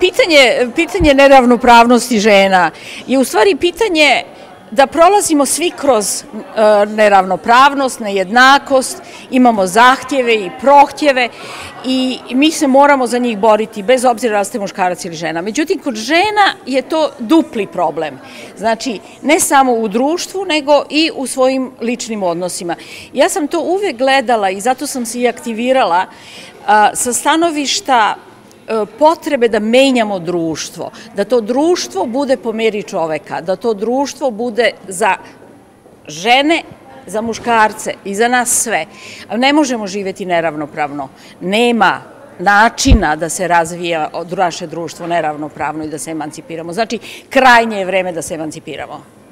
pitanje, pitanje neravnopravnosti žena je u stvari pitanje da prolazimo svi kroz e, neravnopravnost, nejednakost, imamo zahtjeve i prohtjeve i mi se moramo za njih boriti bez obzira da ste muškarac ili žena. Međutim, kod žena je to dupli problem. Znači, ne samo u društvu, nego i u svojim ličnim odnosima. Ja sam to uvek gledala i zato sam se i aktivirala sa stanovišta potrebe da menjamo društvo, da to društvo bude po meri čoveka, da to društvo bude za žene, za muškarce i za nas sve. Ne možemo živeti neravnopravno. Nema načina da se razvija naše društvo neravnopravno i da se emancipiramo. Znači, krajnje je vreme da se emancipiramo.